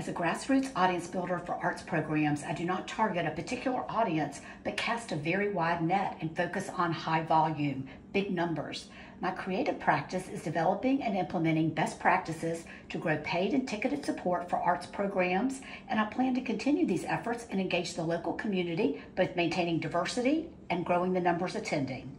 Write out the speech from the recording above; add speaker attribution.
Speaker 1: As a grassroots audience builder for arts programs, I do not target a particular audience, but cast a very wide net and focus on high volume, big numbers. My creative practice is developing and implementing best practices to grow paid and ticketed support for arts programs, and I plan to continue these efforts and engage the local community, both maintaining diversity and growing the numbers attending.